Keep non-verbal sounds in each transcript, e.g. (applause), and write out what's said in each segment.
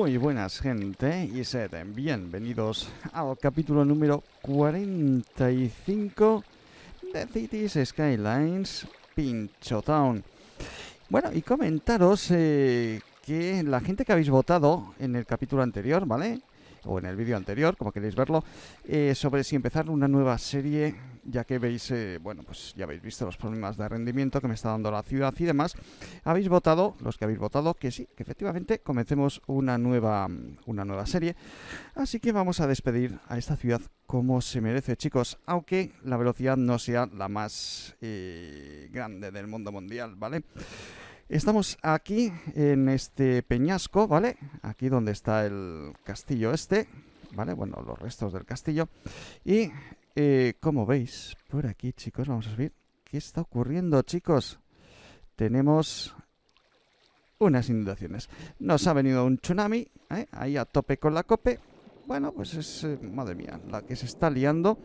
Muy buenas gente y sed bienvenidos al capítulo número 45 de Cities Skylines Pincho Town. Bueno, y comentaros eh, que la gente que habéis votado en el capítulo anterior, ¿vale? O en el vídeo anterior, como queréis verlo, eh, sobre si empezar una nueva serie, ya que veis, eh, bueno, pues ya habéis visto los problemas de rendimiento que me está dando la ciudad y demás. Habéis votado, los que habéis votado, que sí, que efectivamente comencemos una nueva, una nueva serie. Así que vamos a despedir a esta ciudad como se merece, chicos, aunque la velocidad no sea la más eh, grande del mundo mundial, ¿vale? Estamos aquí en este peñasco, ¿vale? Aquí donde está el castillo este, ¿vale? Bueno, los restos del castillo. Y eh, como veis, por aquí, chicos, vamos a subir. ¿Qué está ocurriendo, chicos? Tenemos unas inundaciones. Nos ha venido un tsunami, ¿eh? ahí a tope con la cope. Bueno, pues es, eh, madre mía, la que se está liando.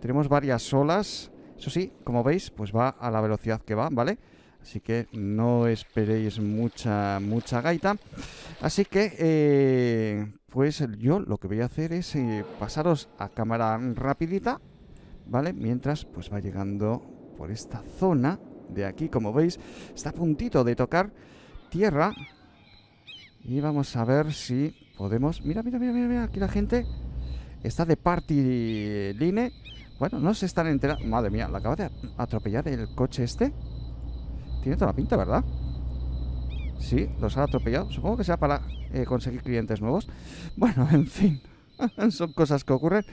Tenemos varias olas. Eso sí, como veis, pues va a la velocidad que va, ¿vale? Así que no esperéis mucha, mucha gaita. Así que, eh, pues yo lo que voy a hacer es eh, pasaros a cámara rapidita, ¿vale? Mientras pues va llegando por esta zona de aquí, como veis, está a puntito de tocar tierra. Y vamos a ver si podemos... Mira, mira, mira, mira, mira aquí la gente está de party line. Bueno, no se están enterando... Madre mía, la acaba de atropellar el coche este. Tiene toda la pinta, ¿verdad? Sí, los ha atropellado. Supongo que sea para eh, conseguir clientes nuevos. Bueno, en fin. (laughs) Son cosas que ocurren.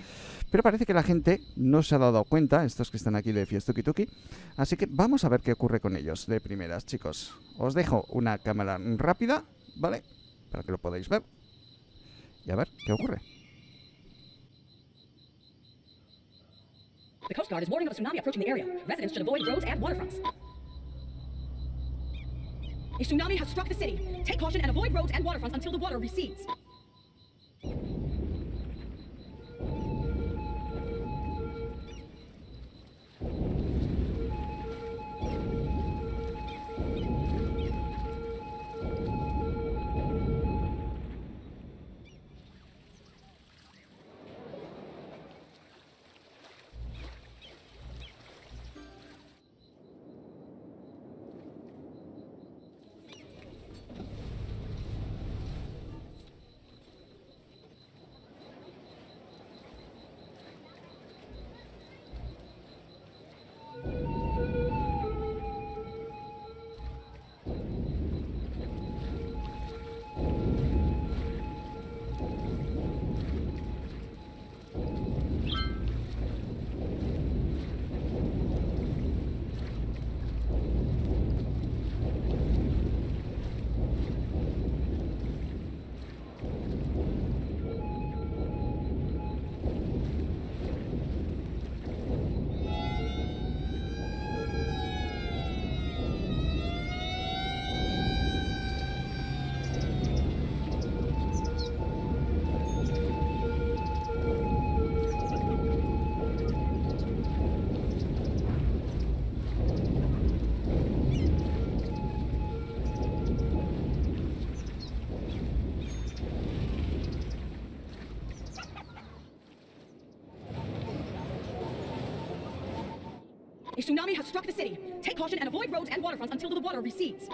Pero parece que la gente no se ha dado cuenta, estos que están aquí de Fiestuki Tuki. Así que vamos a ver qué ocurre con ellos de primeras, chicos. Os dejo una cámara rápida, ¿vale? Para que lo podáis ver. Y a ver qué ocurre. The Coast Guard is warning of a tsunami approaching the area. Residents should avoid roads and waterfronts. A tsunami has struck the city. Take caution and avoid roads and waterfronts until the water recedes. A tsunami has struck the city. Take caution and avoid roads and waterfronts until the water recedes.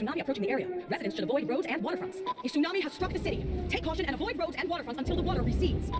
A tsunami approaching the area. Residents should avoid roads and waterfronts. A tsunami has struck the city. Take caution and avoid roads and waterfronts until the water recedes.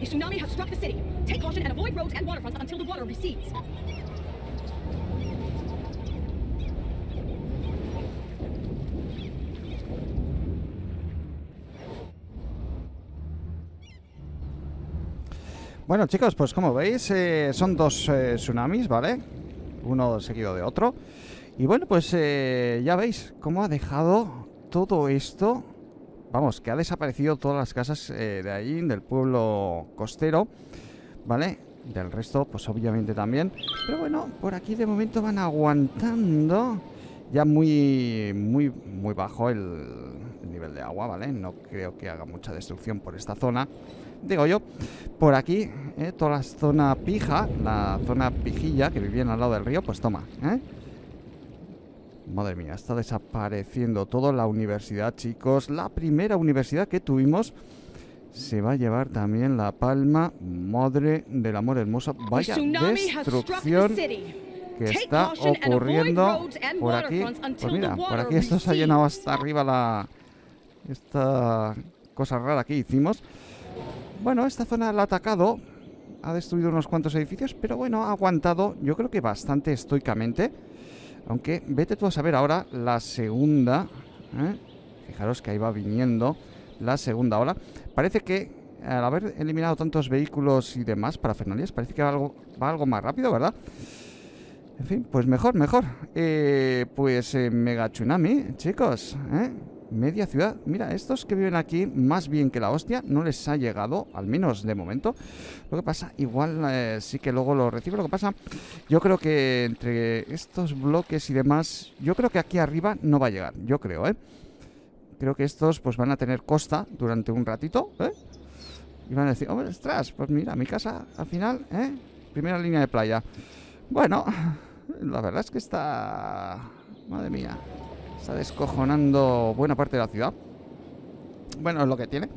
A tsunami has struck the city. Take caution and avoid roads and waterfronts until the water recedes. Bueno, chicos, pues como veis, eh, son dos eh, tsunamis, ¿vale? Uno seguido de otro. Y bueno, pues eh, ya veis cómo ha dejado todo esto. Vamos, que ha desaparecido todas las casas eh, de ahí, del pueblo costero, ¿vale? Del resto, pues obviamente también. Pero bueno, por aquí de momento van aguantando. Ya muy, muy, muy bajo el, el nivel de agua, ¿vale? No creo que haga mucha destrucción por esta zona digo yo, por aquí, ¿eh? toda la zona pija, la zona pijilla que vivía al lado del río, pues toma, ¿eh? Madre mía, está desapareciendo toda la universidad, chicos. La primera universidad que tuvimos se va a llevar también la palma. Madre del amor hermoso. Vaya destrucción que Take está caution and avoid ocurriendo roads and por aquí. Pues until mira, the por aquí esto se ha llenado hasta arriba la... Esta cosa rara que hicimos. Bueno, esta zona la ha atacado, ha destruido unos cuantos edificios, pero bueno, ha aguantado, yo creo que bastante estoicamente. Aunque vete tú a saber ahora la segunda. ¿eh? Fijaros que ahí va viniendo la segunda ola. Parece que al haber eliminado tantos vehículos y demás para Fernalias, parece que va algo, va algo más rápido, ¿verdad? En fin, pues mejor, mejor. Eh, pues eh, mega tsunami, chicos. ¿eh? Media ciudad. Mira, estos que viven aquí, más bien que la hostia, no les ha llegado, al menos de momento. Lo que pasa, igual eh, sí que luego lo recibe. Lo que pasa, yo creo que entre estos bloques y demás, yo creo que aquí arriba no va a llegar. Yo creo, ¿eh? Creo que estos pues van a tener costa durante un ratito, ¿eh? Y van a decir, hombre, ostras, pues mira, mi casa al final, ¿eh? Primera línea de playa. Bueno, (laughs) la verdad es que está... Madre mía. Está descojonando buena parte de la ciudad. Bueno, es lo que tiene.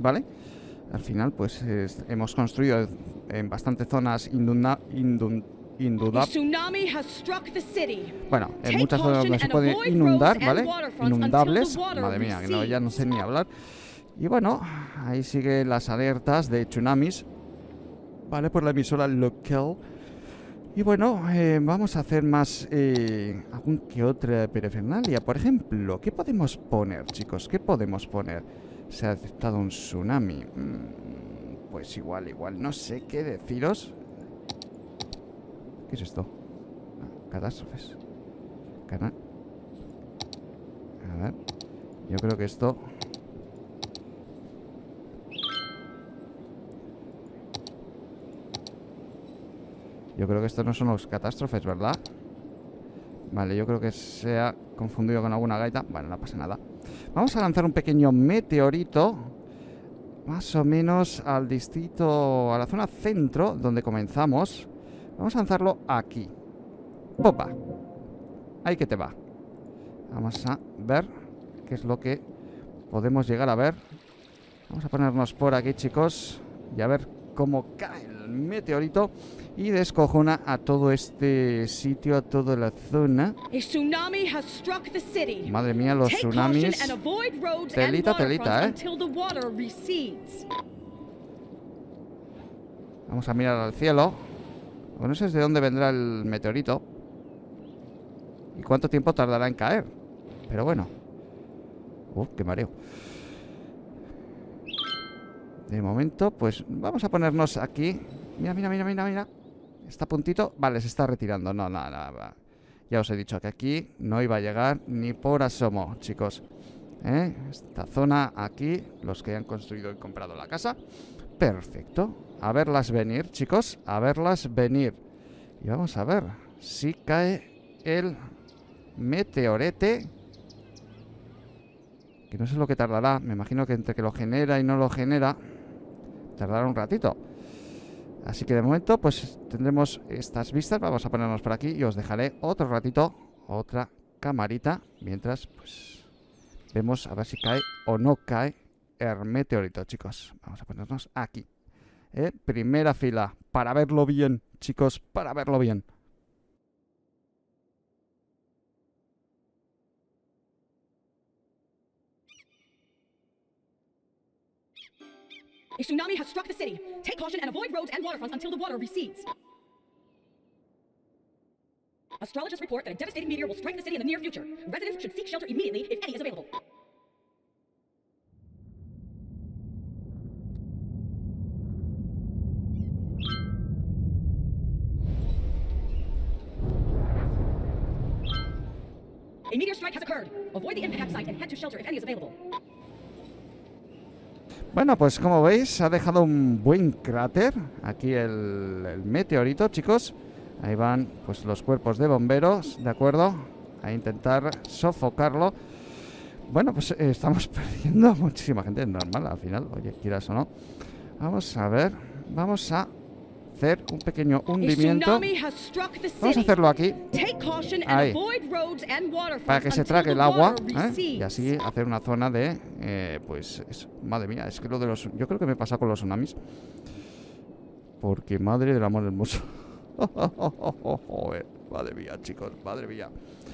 ¿Vale? Al final, pues es- hemos construido en bastantes zonas indunda, indun- A indudables. tsunami has struck the city. Bueno, en muchas zonas donde se puede inundar, ¿vale? Inundables. Madre mía, que no, ya no sé ni hablar. Y bueno, ahí siguen las alertas de tsunamis, ¿vale? Por la emisora local. Y bueno, eh, vamos a hacer más eh, algún que otra perifernalia. Por ejemplo, ¿qué podemos poner, chicos? ¿Qué podemos poner? Se ha detectado un tsunami. Mm, pues igual, igual, no sé qué deciros. ¿Qué es esto? Ah, catástrofes. Cana- A ver. Yo creo que esto. Yo creo que estos no son los catástrofes, ¿verdad? Vale, yo creo que se ha confundido con alguna gaita. Bueno, no pasa nada. Vamos a lanzar un pequeño meteorito. Más o menos al distrito, a la zona centro, donde comenzamos. Vamos a lanzarlo aquí. ¡Popa! Ahí que te va. Vamos a ver qué es lo que podemos llegar a ver. Vamos a ponernos por aquí, chicos, y a ver cómo cae meteorito y descojona a todo este sitio, a toda la zona. Madre mía, los tsunamis. Telita, telita, ¿eh? Vamos a mirar al cielo. Bueno, no sé de dónde vendrá el meteorito. Y cuánto tiempo tardará en caer. Pero bueno. Uf, qué mareo. De momento, pues vamos a ponernos aquí. Mira, mira, mira, mira, mira. Está a puntito. Vale, se está retirando. No, no, no. Ya os he dicho que aquí no iba a llegar ni por asomo, chicos. ¿Eh? Esta zona aquí, los que han construido y comprado la casa. Perfecto. A verlas venir, chicos. A verlas venir. Y vamos a ver si cae el meteorete. Que no sé lo que tardará. Me imagino que entre que lo genera y no lo genera, tardará un ratito. Así que de momento, pues tendremos estas vistas. Vamos a ponernos por aquí y os dejaré otro ratito, otra camarita, mientras pues vemos a ver si cae o no cae el meteorito, chicos. Vamos a ponernos aquí. ¿eh? Primera fila, para verlo bien, chicos, para verlo bien. A tsunami has struck the city. Take caution and avoid roads and waterfronts until the water recedes. Astrologists report that a devastating meteor will strike the city in the near future. Residents should seek shelter immediately if any is available. A meteor strike has occurred. Avoid the impact site and head to shelter if any is available. Bueno, pues como veis, ha dejado un buen cráter aquí el, meteorito, chicos. Ahí van pues los cuerpos de bomberos, ¿de acuerdo? A intentar sofocarlo. Bueno, pues eh, estamos (laughs) perdiendo muchísima gente, normal al final, oye, quieras o no. Vamos a ver, vamos a hacer un pequeño hundimiento. Vamos a hacerlo aquí Ahí. para que se trague el agua ¿eh? y así hacer una zona de, eh, pues, es- madre mía, es que lo de los, yo creo que me pasa con los tsunamis, porque madre del amor hermoso, Joder, (laughs) madre mía, chicos, madre mía.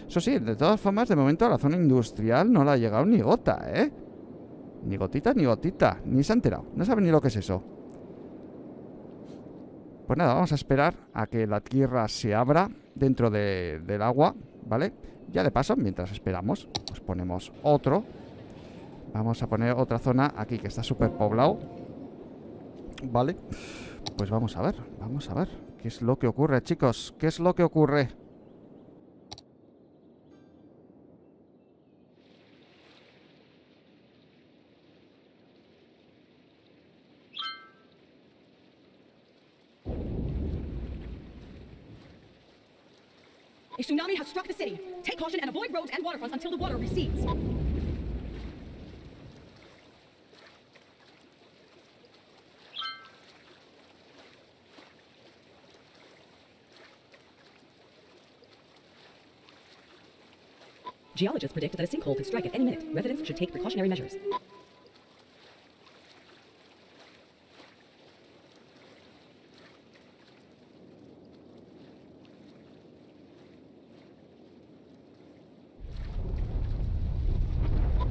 Eso sí, de todas formas, de momento a la zona industrial no le ha llegado ni gota, ¿eh? Ni gotita, ni gotita, ni se ha enterado, no sabe ni lo que es eso. Pues nada, vamos a esperar a que la tierra se abra dentro de- del agua, ¿vale? Ya de paso, mientras esperamos, pues ponemos otro. Vamos a poner otra zona aquí que está súper poblado. ¿Vale? Pues vamos a ver, vamos a ver. ¿Qué es lo que ocurre, chicos? ¿Qué es lo que ocurre? A tsunami has struck the city. Take caution and avoid roads and waterfronts until the water recedes. Geologists predict that a sinkhole could strike at any minute. Residents should take precautionary measures.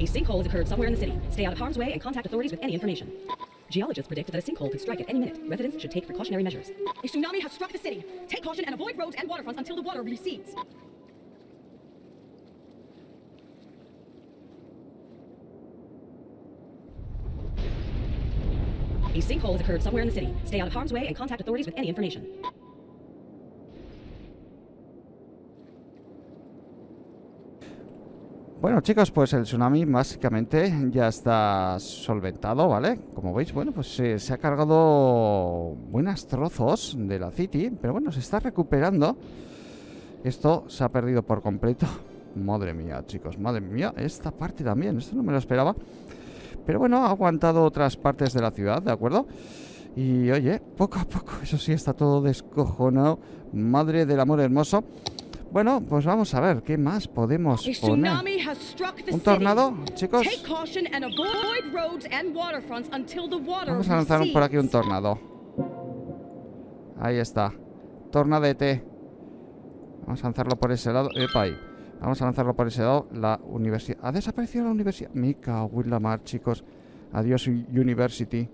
A sinkhole has occurred somewhere in the city. Stay out of harm's way and contact authorities with any information. Geologists predict that a sinkhole could strike at any minute. Residents should take precautionary measures. A tsunami has struck the city. Take caution and avoid roads and waterfronts until the water recedes. A sinkhole has occurred somewhere in the city. Stay out of harm's way and contact authorities with any information. Bueno, chicos, pues el tsunami básicamente ya está solventado, ¿vale? Como veis, bueno, pues eh, se ha cargado buenos trozos de la City, pero bueno, se está recuperando. Esto se ha perdido por completo. (laughs) Madre mía, chicos, madre mía, esta parte también, esto no me lo esperaba. Pero bueno, ha aguantado otras partes de la ciudad, ¿de acuerdo? Y oye, poco a poco, eso sí, está todo descojonado. Madre del amor hermoso. Bueno, pues vamos a ver, ¿qué más podemos poner? ¿Un tornado, chicos? Vamos a lanzar por aquí un tornado. Ahí está. Tornadete. Vamos a lanzarlo por ese lado. Epa ahí. Vamos a lanzarlo por ese lado. La universidad. ¿Ha desaparecido la universidad? Me cago en la mar, chicos. Adiós, University.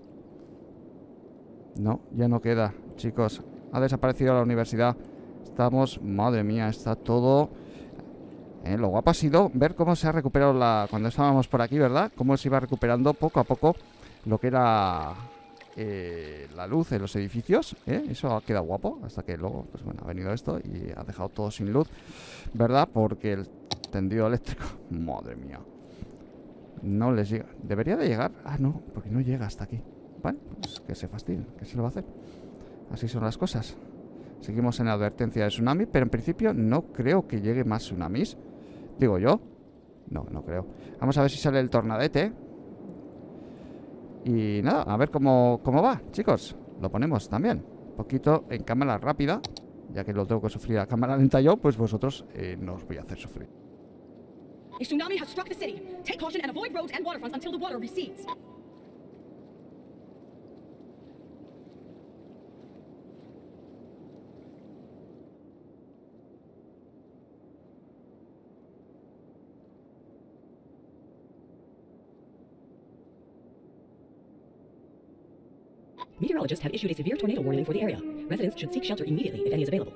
No, ya no queda, chicos. Ha desaparecido la universidad. Estamos, madre mía, está todo. Eh, lo guapo ha sido ver cómo se ha recuperado la. Cuando estábamos por aquí, ¿verdad? Cómo se iba recuperando poco a poco lo que era eh, la luz en los edificios. ¿eh? Eso ha quedado guapo. Hasta que luego, pues bueno, ha venido esto y ha dejado todo sin luz, ¿verdad? Porque el tendido eléctrico, (laughs) madre mía. No les llega. ¿Debería de llegar? Ah, no, porque no llega hasta aquí. Bueno, pues que se fastidien, que se lo va a hacer. Así son las cosas. Seguimos en la advertencia de tsunami, pero en principio no creo que llegue más tsunamis. Digo yo. No, no creo. Vamos a ver si sale el tornadete. Y nada, a ver cómo, cómo va, chicos. Lo ponemos también. Un poquito en cámara rápida. Ya que lo tengo que sufrir a cámara lenta yo, pues vosotros eh, no os voy a hacer sufrir. A tsunami has struck the city. Take caution and avoid roads and waterfronts until the water recedes. Meteorologists have issued a severe tornado warning for the area. Residents should seek shelter immediately if any is available.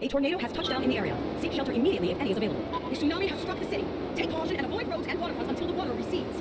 A tornado has touched down in the area. Seek shelter immediately if any is available. A tsunami has struck the city. Take caution and avoid roads and waterfronts until the water recedes.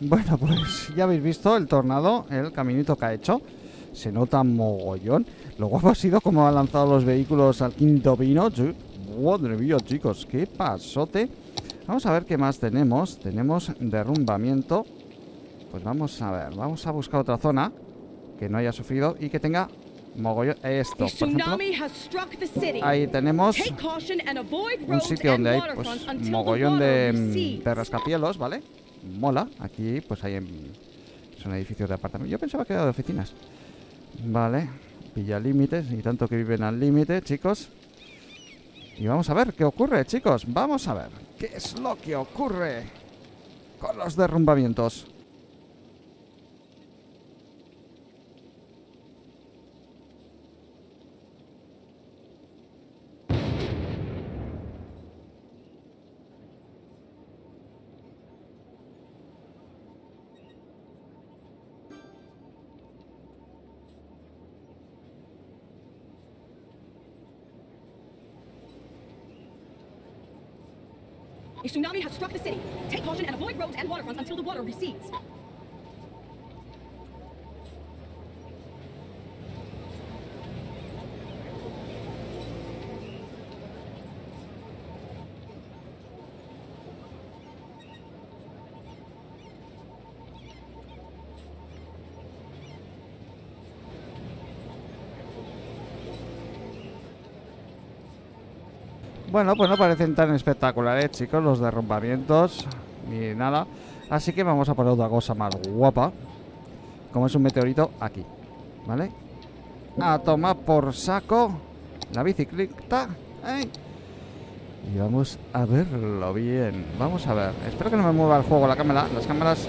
Bueno, pues ya habéis visto el tornado, el caminito que ha hecho. Se nota mogollón. Lo guapo ha sido como ha lanzado los vehículos al quinto pino. Sí, Madre mía, chicos, qué pasote. Vamos a ver qué más tenemos. Tenemos derrumbamiento. Pues vamos a ver, vamos a buscar otra zona que no haya sufrido y que tenga mogollón. Esto, por ejemplo. Ahí tenemos un sitio donde hay pues mogollón de, de rascacielos, ¿vale? Mola. Aquí pues hay en- son edificios de apartamentos. Yo pensaba que era de oficinas. Vale. Villa límites y tanto que viven al límite, chicos. Y vamos a ver qué ocurre, chicos. Vamos a ver qué es lo que ocurre con los derrumbamientos. Tsunami has struck the city. Take caution and avoid roads and waterfronts until the water recedes. Bueno, pues no parecen tan espectaculares, chicos, los derrumbamientos ni nada. Así que vamos a poner otra cosa más guapa. Como es un meteorito aquí, ¿vale? A tomar por saco la bicicleta. ¡eh! Y vamos a verlo bien. Vamos a ver. Espero que no me mueva el juego la cámara. Las cámaras,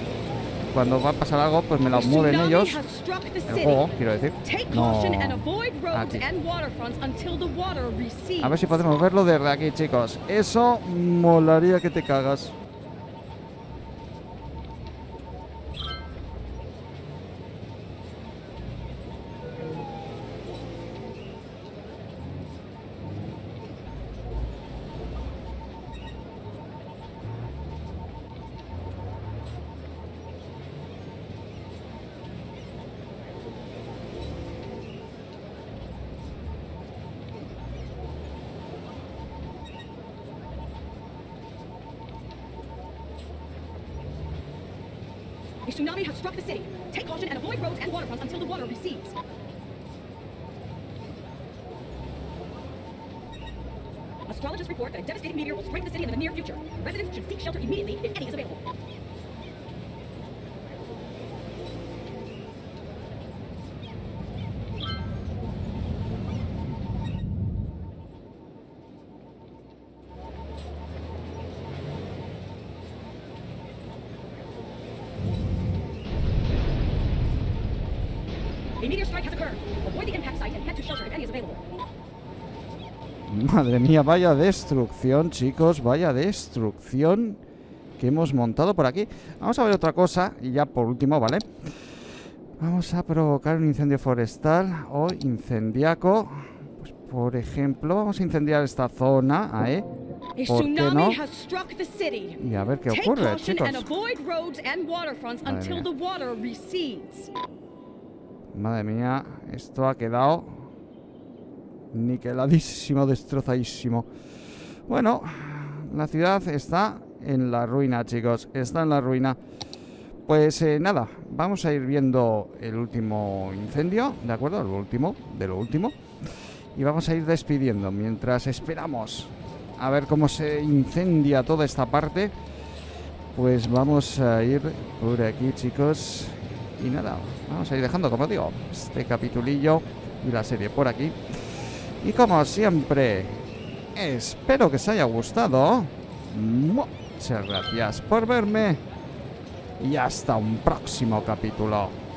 cuando va a pasar algo, pues me las mueven ellos. El juego, quiero decir. No. Aquí. recedes. A ver si podemos verlo desde aquí, chicos. Eso molaría que te cagas. Tsunami has struck the city. Take caution and avoid roads and waterfronts until the water recedes. Astrologists report that a devastating meteor will strike the city in the near future. Residents should seek shelter immediately if any is available. Meteor strike has occurred. Avoid the impact site and head to shelter if any is available. Madre mía, vaya destrucción, chicos, vaya destrucción que hemos montado por aquí. Vamos a ver otra cosa y ya por último, ¿vale? Vamos a provocar un incendio forestal o incendiaco. Pues, por ejemplo, vamos a incendiar esta zona, ¿eh? ¿Por qué no? Y a ver qué ocurre, chicos. Madre mía. Madre mía, esto ha quedado niqueladísimo, destrozadísimo. Bueno, la ciudad está en la ruina, chicos. Está en la ruina. Pues eh, nada, vamos a ir viendo el último incendio, ¿de acuerdo? El último, de lo último. Y vamos a ir despidiendo mientras esperamos a ver cómo se incendia toda esta parte. Pues vamos a ir por aquí, chicos. Y nada, vamos a ir dejando, como digo, este capitulillo y la serie por aquí. Y como siempre, espero que os haya gustado. Muchas gracias por verme. Y hasta un próximo capítulo.